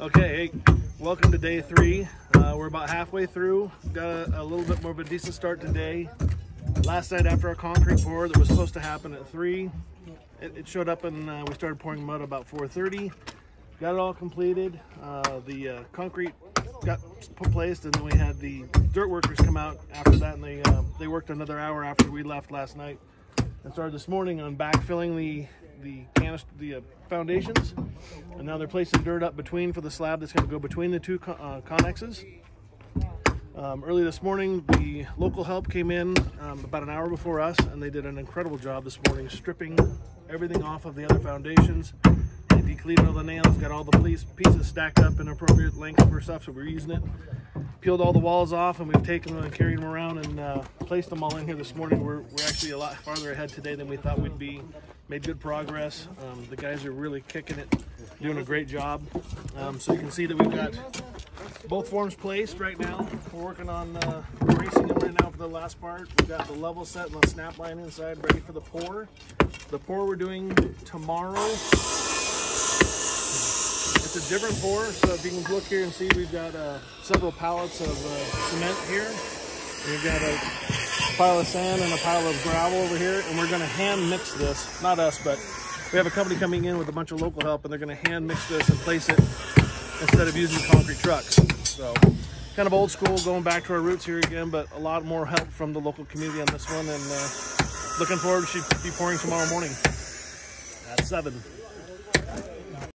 Okay, hey, welcome to day three. Uh, we're about halfway through. Got a, a, little bit more of a decent start today. Last night after our concrete pour that was supposed to happen at three, it, it showed up and uh, we started pouring mud about 4.30. Got it all completed. Uh, the uh, concrete got put placed and then we had the dirt workers come out after that and they, uh, they worked another hour after we left last night and started this morning on backfilling the the canister, the uh, foundations, and now they're placing dirt up between for the slab that's going to go between the two con uh, conexes. Um, early this morning, the local help came in um, about an hour before us, and they did an incredible job this morning, stripping everything off of the other foundations. They decleated all the nails, got all the pieces stacked up in appropriate lengths for stuff, so we're using it peeled all the walls off and we've taken them and carried them around and uh, placed them all in here this morning. We're, we're actually a lot farther ahead today than we thought we'd be. Made good progress. Um, the guys are really kicking it, doing a great job. Um, so you can see that we've got both forms placed right now. We're working on uh, bracing them right now for the last part. We've got the level set and the snap line inside ready for the pour. The pour we're doing tomorrow it's a different pour, so if you can look here and see, we've got uh, several pallets of uh, cement here. We've got a pile of sand and a pile of gravel over here, and we're gonna hand mix this. Not us, but we have a company coming in with a bunch of local help, and they're gonna hand mix this and place it instead of using concrete trucks. So kind of old school, going back to our roots here again, but a lot more help from the local community on this one, and uh, looking forward to be pouring tomorrow morning at 7.